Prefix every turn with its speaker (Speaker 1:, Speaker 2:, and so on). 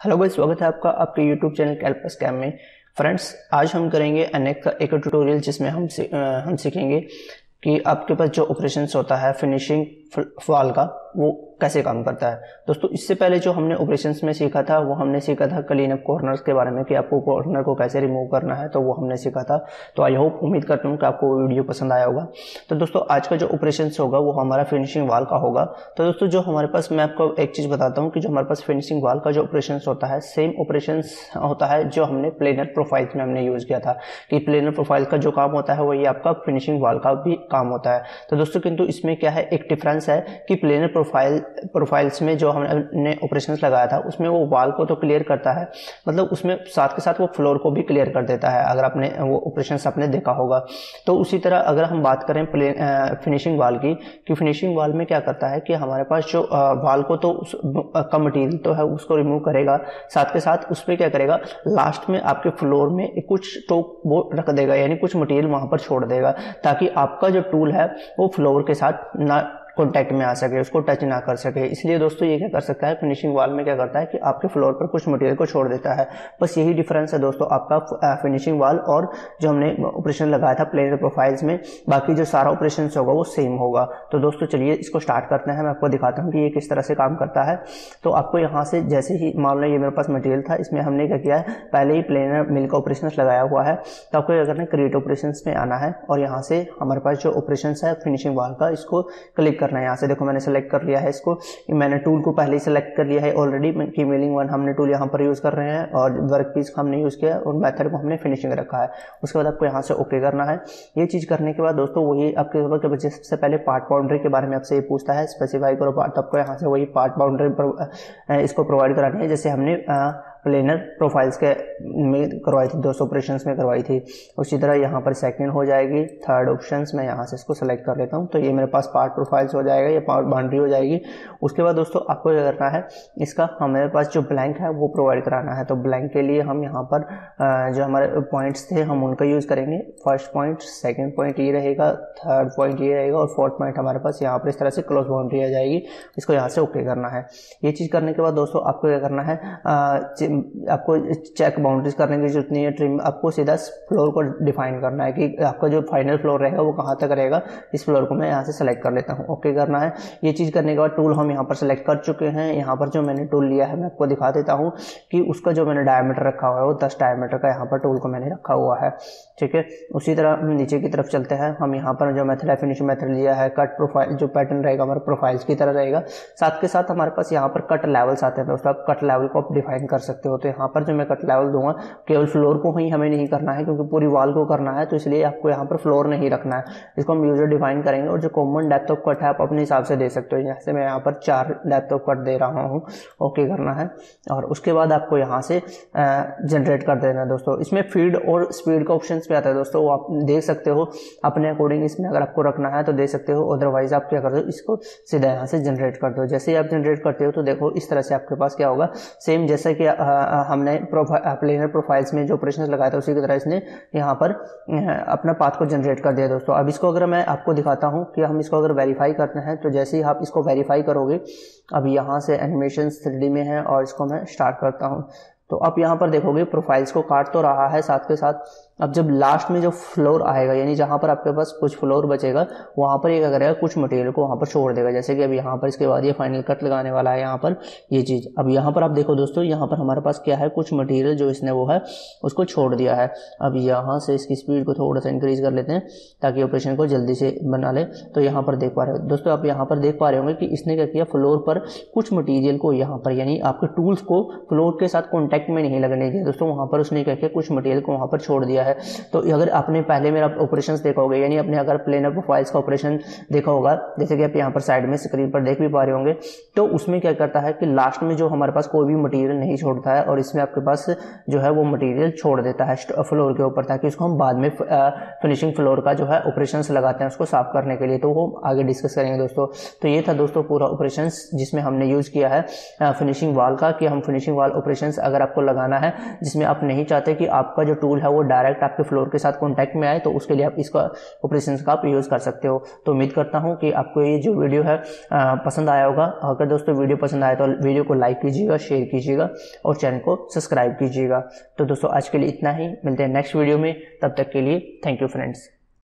Speaker 1: Hello भाई स्वागत है आपका आपके यूट्यूब चैनल कैल्पस कैम में। फ्रेंड्स, आज हम करेंगे अनेक का एक ट्यूटोरियल जिसमें हम हम सीखेंगे कि आपके पास जो ऑपरेशन होता है फिनिशिंग फॉल का, वो कैसे काम करता है। दोस्तों, इससे पहले जो हमने ऑपरेशन में सीखा था, वो हमने सीखा था क्लीन अप कॉर्नर्स के बारे में कि आपको कॉर्नर को कैसे रिमूव करना है तो वो हमने सीखा था। तो आई होप उम्मीद करता हूँ कि आपको वीडियो पसंद आया होगा। तो दोस्तों, आज का जो ऑपरेशन होगा, वो हमारा फिनिशिंग वाल का होगा। तो दोस्तों, जो हमारे पास, मैं आपको एक चीज़ बताता हूँ कि जो हमारे पास फिनिशिंग वाल का जो ऑपरेशन होता है सेम ऑपरेशन होता है जो हमने प्लेनर प्रोफाइल्स में हमने यूज़ किया था। कि प्लेनर प्रोफ़ाइल का जो काम होता है, वही आपका फिनिशिंग वाल का भी काम होता है। तो दोस्तों, किंतु इसमें क्या है, एक डिफरेंस है कि प्लेनर प्रोफ़ाइल प्रोफाइल्स में जो हमने ऑपरेशन लगाया था, उसमें वो वाल को तो क्लियर करता है। मतलब उसमें साथ के साथ वो फ्लोर को भी क्लियर कर देता है, अगर आपने वो ऑपरेशन आपने देखा होगा। तो उसी तरह अगर हम बात करें फिनिशिंग वाल की, कि फिनिशिंग वाल में क्या करता है कि हमारे पास जो वाल को तो उस का मटीरियल तो है, उसको रिमूव करेगा। साथ के साथ उस पर क्या करेगा लास्ट में आपके फ्लोर में कुछ टोक वो रख देगा, यानी कुछ मटीरियल वहाँ पर छोड़ देगा, ताकि आपका जो टूल है, वो फ्लोर के साथ ना कॉन्टैक्ट में आ सके, उसको टच ना कर सके। इसलिए दोस्तों, ये क्या कर सकता है? फिनिशिंग वाल में क्या करता है कि आपके फ्लोर पर कुछ मटेरियल को छोड़ देता है। बस यही डिफरेंस है दोस्तों, आपका फिनिशिंग वाल और जो हमने ऑपरेशन लगाया था प्लेनर प्रोफाइल्स में, बाकी जो सारा ऑपरेशन होगा वो सेम होगा। तो दोस्तों, चलिए इसको स्टार्ट करते हैं। मैं आपको दिखाता हूँ कि ये किस तरह से काम करता है। तो आपको यहाँ से जैसे ही, मान लो ये मेरे पास मटेरियल था, इसमें हमने क्या किया है? पहले ही प्लेनर मिल का ऑपरेशन लगाया हुआ है। तो आपको क्या करना है? क्रिएट ऑपरेशन में आना है और यहाँ से हमारे पास जो ऑपरेशन है फिनिशिंग वाल का, इसको क्लिक करना है। यहाँ से देखो मैंने सेलेक्ट कर लिया है इसको। मैंने टूल को पहले ही सेलेक्ट कर लिया है ऑलरेडी की मेलिंग वन हमने टूल यहाँ पर यूज़ कर रहे हैं और वर्क पीस हमने यूज़ किया और मेथड को हमने फिनिशिंग रखा है। उसके बाद आपको यहाँ से ओके करना है। ये चीज़ करने के बाद दोस्तों वही आपके सबसे पहले पार्ट बाउंड्री के बारे में आपसे ये पूछता है स्पेसिफाई करो पार्ट आपको यहाँ से वही पार्ट बाउंड्री इसको प्रोवाइड करानी है। जैसे हमने प्लेनर प्रोफाइल्स के में करवाई थी, दो सौ ऑपरेशन में करवाई थी। उसी तरह यहाँ पर सेकंड हो जाएगी थर्ड ऑप्शन मैं यहाँ से इसको सेलेक्ट कर लेता हूँ। तो ये मेरे पास पार्ट प्रोफाइल्स हो जाएगा, या पार्ट बाउंड्री हो जाएगी। उसके बाद दोस्तों, आपको क्या करना है, इसका हमारे पास जो ब्लैंक है, वो प्रोवाइड कराना है। तो ब्लैंक के लिए हम यहाँ पर जो हमारे पॉइंट्स थे, हम उनका यूज़ करेंगे। फ़र्स्ट पॉइंट सेकेंड पॉइंट ये रहेगा थर्ड पॉइंट ये रहेगा, और फोर्थ पॉइंट हमारे पास यहाँ पर इस तरह से क्लोज बाउंड्री आ जाएगी। इसको यहाँ से ओके करना है। ये चीज़ करने के बाद दोस्तों, आपको क्या करना है आपको चेक बाउंड्रीज करने की ज़रूरत नहीं है ट्रिम आपको सीधा फ्लोर को डिफाइन करना है कि आपका जो फाइनल फ्लोर रहेगा वो कहाँ तक रहेगा, इस फ्लोर को मैं यहाँ से सेलेक्ट कर लेता हूँ। ओके करना है। ये चीज़ करने के बाद टूल हम यहाँ पर सेलेक्ट कर चुके हैं। यहाँ पर जो मैंने टूल लिया है, मैं आपको दिखा देता हूँ कि उसका जो मैंने डायमीटर रखा हुआ है, वो दस डायमीटर का यहाँ पर टूल को मैंने रखा हुआ है। ठीक है? उसी तरह हम नीचे की तरफ़ चलते हैं। हम यहाँ पर जो मेथड फिनिशिंग मेथड लिया है कट प्रोफ़ाइल जो पैटर्न रहेगा हमारा प्रोफाइल्स की तरह रहेगा। साथ के साथ हमारे पास यहाँ पर कट लेवल्स आते हैं दोस्तों आप कट लेवल को आप डिफाइन कर सकते हो तो यहाँ पर जो मैं कट लेवल दूँगा, केवल फ्लोर को ही हमें नहीं करना है, क्योंकि पूरी वॉल को करना है तो इसलिए आपको यहाँ पर फ्लोर नहीं रखना है। इसको हम यूज़र डिफाइन करेंगे और जो कॉमन डेप्थ ऑफ़ कट है, आप अपने हिसाब से दे सकते हो। जैसे मैं यहाँ पर चार डेप्थ ऑफ़ कट दे रहा हूँ ओके करना है। और उसके बाद आपको यहाँ से जनरेट कर देना है दोस्तों। इसमें फ़ीड और स्पीड का ऑप्शन भी आता है दोस्तों, वो आप देख सकते हो। अपने अकॉर्डिंग इसमें अगर आपको रखना है तो दे सकते हो। अदरवाइज़ आप क्या कर दो, इसको सीधा यहाँ से जनरेट कर दो। जैसे ही आप जनरेट करते हो तो देखो इस तरह से आपके पास क्या होगा। सेम जैसे कि हमने प्लेनर प्रोफाइल्स में जो ऑपरेशन लगाया था, उसी की तरह इसने यहाँ पर अपना पाथ को जनरेट कर दिया दोस्तों। अब इसको अगर मैं आपको दिखाता हूँ कि हम इसको अगर वेरीफाई करते हैं तो जैसे ही आप इसको वेरीफाई करोगे, अब यहाँ से एनिमेशन थ्री में है और इसको मैं स्टार्ट करता हूँ। तो आप यहाँ पर देखोगे प्रोफाइल्स को काट तो रहा है साथ के साथ अब जब लास्ट में जो फ्लोर आएगा, यानी जहाँ पर आपके पास कुछ फ्लोर बचेगा, वहाँ पर ये क्या करेगा, कुछ मटेरियल को वहाँ पर छोड़ देगा। जैसे कि अब यहाँ पर इसके बाद ये फाइनल कट लगाने वाला है यहाँ पर ये चीज़। अब यहाँ पर आप देखो दोस्तों, यहाँ पर हमारे पास क्या है, कुछ मटेरियल जो इसने वो है, उसको छोड़ दिया है। अब यहाँ से इसकी स्पीड को थोड़ा सा इंक्रीज कर लेते हैं, ताकि ऑपरेशन को जल्दी से बना ले। तो यहाँ पर देख पा रहे हो दोस्तों, आप यहाँ पर देख पा रहे होंगे कि इसने क्या किया फ्लोर पर कुछ मटीरियल को यहाँ पर, यानी आपके टूल्स को फ्लोर के साथ कॉन्टैक्ट में नहीं लगने दिया। दोस्तों, वहाँ पर उसने क्या किया, कुछ मटीरियल को वहाँ पर छोड़ दिया है। तो अगर आपने पहले मेरा ऑपरेशन देखा होगा, यानी अपने अगर प्लेनर प्रोफाइल्स का ऑपरेशन देखा होगा, जैसे कि आप यहाँ पर साइड में स्क्रीन पर देख भी पा रहे होंगे तो उसमें क्या करता है कि लास्ट में जो हमारे पास कोई भी मटीरियल नहीं छोड़ता है और इसमें आपके पास जो है वो मटीरियल छोड़ देता है फ्लोर के ऊपर, ताकि उसको हम बाद में फिनिशिंग फ्लोर का जो है ऑपरेशन लगाते हैं उसको साफ़ करने के लिए। तो वो आगे डिस्कस करेंगे दोस्तों। तो ये था दोस्तों पूरा ऑपरेशन जिसमें हमने यूज़ किया है फिनिशिंग वाल का, कि हम फिनिशिंग वाल ऑपरेशन अगर आपको लगाना है, जिसमें आप नहीं चाहते कि आपका जो टूल है वो डायरेक्ट आपके फ्लोर के साथ कॉन्टैक्ट में आए तो उसके लिए आप इसका ऑपरेशन का आप यूज़ कर सकते हो। तो उम्मीद करता हूँ कि आपको ये जो वीडियो है पसंद आया होगा। अगर दोस्तों वीडियो पसंद आए तो वीडियो को लाइक कीजिएगा शेयर कीजिएगा और चैनल को सब्सक्राइब कीजिएगा। तो दोस्तों, आज के लिए इतना ही। मिलते हैं नेक्स्ट वीडियो में। तब तक के लिए थैंक यू फ्रेंड्स